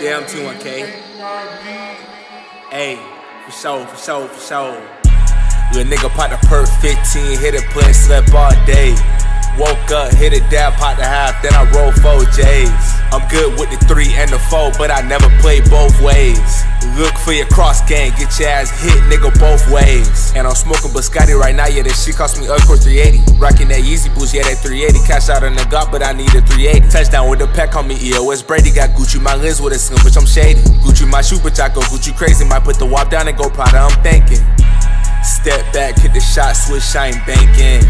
Damn T1K. Hey, for sure, for sure, for sure. Little nigga pop the perk 15, hit it, play, slept all day. Woke up, hit it down, pop the half, then I roll four J's. I'm good with the three and the four, but I never play both ways. Look for your cross gang, get your ass hit, nigga, both ways. And I'm smoking Biscotti right now, yeah, that shit cost me Upcore 380. Rocking that Yeezy boost, yeah, that 380. Cash out on the gut, but I need a 380. Touchdown with the pack on me, EOS Brady. Got Gucci my lens with a slim, bitch, I'm shady. Gucci my shoe, bitch, I go Gucci crazy. Might put the wop down and go Prada, I'm thinking. Step back, hit the shot, switch, I ain't banking.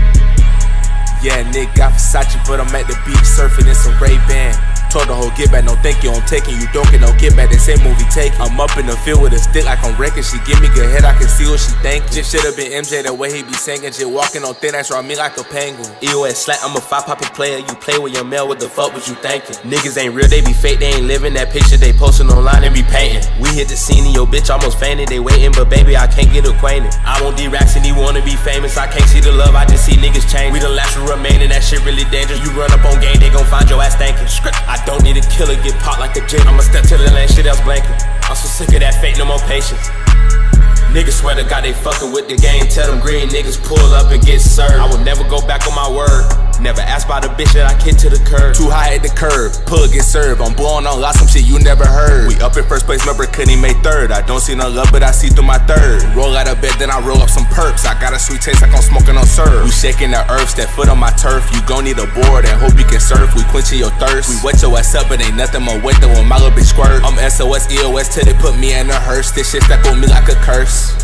Yeah, Nick got Versace, but I'm at the beach surfing in some Ray-Ban. Told the whole get back, no thank you, I'm taking you, don't get no get back, they same movie take. I'm up in the field with a stick like I'm wrecking, she give me good head, I can see what she think. Just should've been MJ the way he be singing, just walking on thin ice around me like a penguin. EOS slack, I'm a five popping player, you play with your mail, what the fuck was you thinking? Niggas ain't real, they be fake, they ain't living that picture they posting online and be painting. We hit the scene and your bitch almost fainted, they waiting, but baby, I can't get acquainted. I want D-Racks and he wanna be famous, I can't see the love, I just see niggas change. We the last to remain and that shit really dangerous. You run up on game, they gon' find your ass thinking. I don't need a killer get popped like a J. I'ma step to the lane, shit else blanking. I'm so sick of that fake, no more patience. Niggas swear to God they fucking with the game. Tell them green niggas pull up and get served. I will never go back on my word. Never asked by the bitch that I kick to the curb. Too high at the curb, pug get served. I'm blowing on lots some shit you never heard. We up in first place, remember couldn't made third. I don't see no love, but I see through my third. Roll out of bed, then I roll up some perks. I got a sweet taste like I'm smoking on syrup. We shaking the earth, step foot on my turf. You gon' need a board and hope you can surf. We quenching your thirst. We wet your ass up, but ain't nothing more wet than when my little bitch squirt. I'm SOS, EOS till they put me in a hearse. This shit stuck on me like a curse.